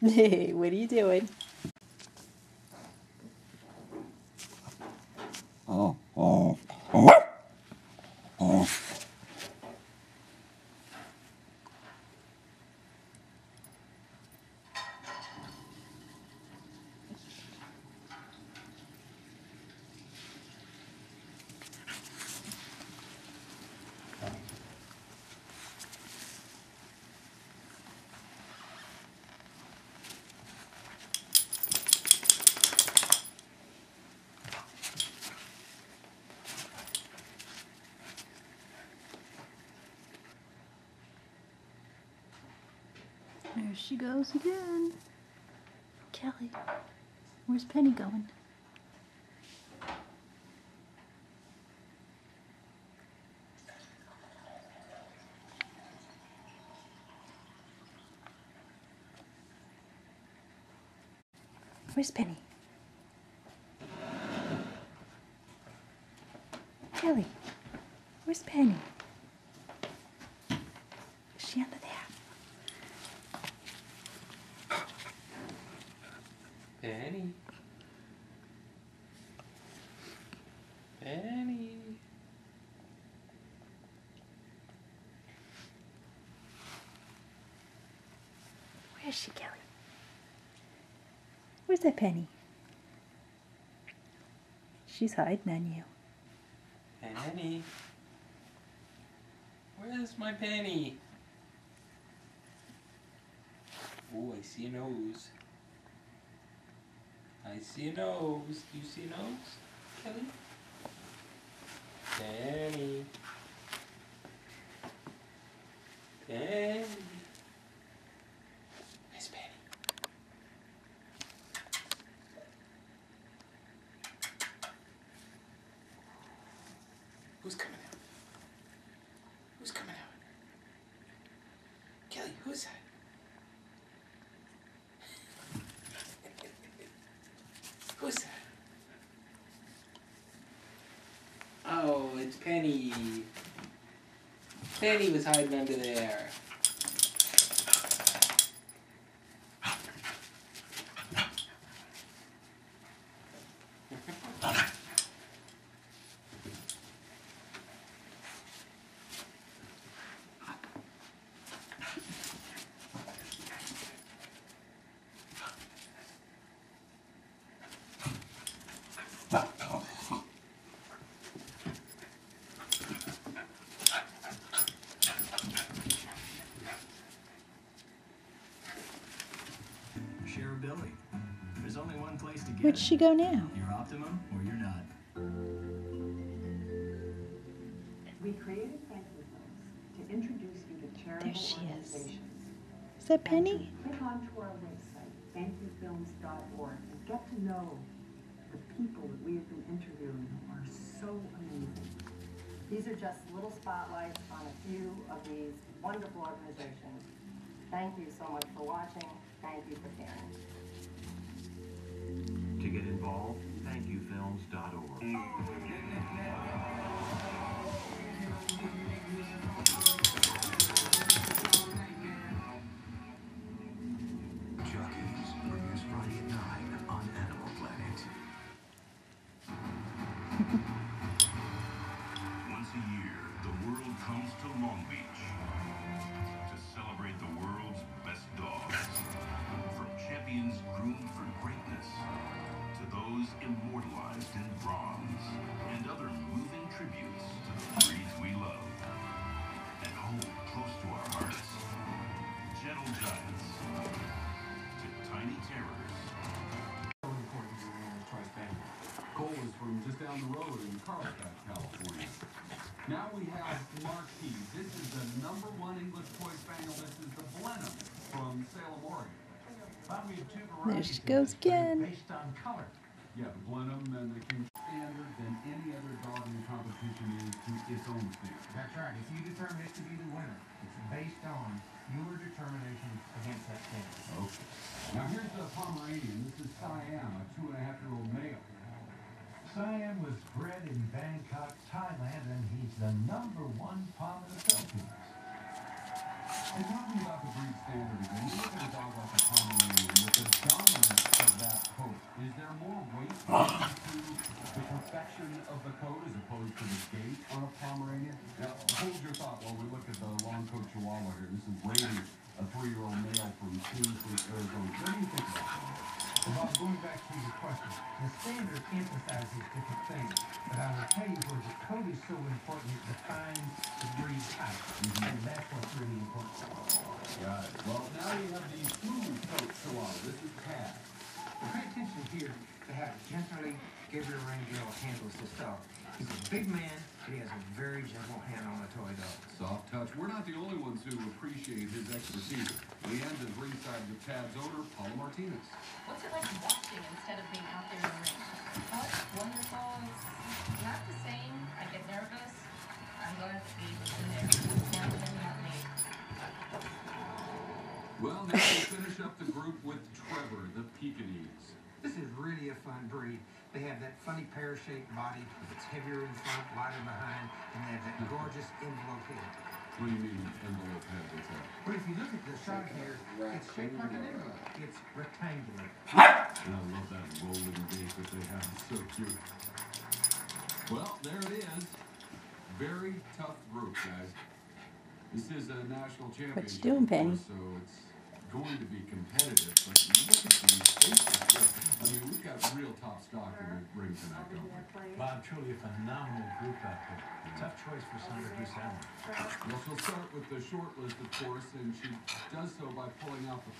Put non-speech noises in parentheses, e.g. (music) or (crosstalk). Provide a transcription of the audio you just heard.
Hey, (laughs) what are you doing? Oh, oh, oh. There she goes again. Keli, where's Penny going? Where's Penny? Keli, where's Penny? Is she under there? Penny. Penny. Where's she, Keli? Where's that penny? She's hiding on you. Penny. Where's my penny? Oh, I see a nose. I see a nose. Do you see a nose, Keli? Penny. Penny. Where's Penny? Who's coming out? Who's coming out? Keli, who's that? Who's that? Oh, it's Penny. Penny was hiding under there. Shareability. There's only one place to get Where'd it. she go now? You're optimum or you're not. We created Thank You Films to introduce you to charitable There she is. organizations. Is that Penny? Click onto our website, thankyouFilms.org, and get to know the people that we have been interviewing who are so amazing. These are just little spotlights on a few of these wonderful organizations. Thank you so much for watching. Thank you for caring. For to those immortalized in bronze and other moving tributes to the breeds we love and hold close to our hearts. Gentle giants to tiny terrors. Cole is from just down the road in Carlsbad, California. Now we have Marquis. This is the number one English toy spaniel. This is the Blenheim from Salem, Oregon. There she goes again. Based on color. Yeah, the Blenheim and the King standard than any other dog in the competition is to its own standard. That's right. If you determine it to be the winner, it's based on your determination against that standard. Okay. Now here's the Pomeranian. This is Siam, a two and a half year old male. Siam was bred in Bangkok, Thailand, and he's the number one pawn in the Philippines. And talking about the breed standard again, look at a dog like a Pomeranian perfection of the coat as opposed to the gait on a Pomeranian. Now, hold your thought while we look at the long coat Chihuahua here. This is Brady, a three-year-old male from Kingsford, Arizona. What do you think about that? Well, going back to your question, the standard emphasizes different things, but I will tell you where the code is so important, it defines the breed type, mm-hmm. and that's what's really important. Got it. Well, now we have the smooth coat Chihuahua. This is Pat. Pay attention here to how gently Gabriel Rangel handles this dog. He's a big man, but he has a very gentle hand on a toy dog. Soft touch. We're not the only ones who appreciate his expertise. We Leanne is ringside with Tad's owner, Paula Martinez. What's it like watching instead of being out there in the ring? Oh, it's wonderful. It's not the same. I get nervous. I'm glad to be in there. Now not me. Well, now we finish up the group with Trevor, the Pekingese. This is really a fun breed. They have that funny pear-shaped body. It's heavier in front, lighter behind, and they have that gorgeous envelope head. What do you mean envelope head? What's that? But if you look at the shot here, it's shaped like an envelope. It's rectangular. And I love that rolling gait that they have. It's so cute. Well, there it is. Very tough group, guys. This is a national championship. What you doing, Penny? So it's going to be competitive, but look at these faces. Here. I mean, we've got real top stock in the ring tonight, don't we? Bob, truly a phenomenal group out there. Tough choice for Sandra Gusano. Well, she'll start with the short list, of course, and she does so by pulling out the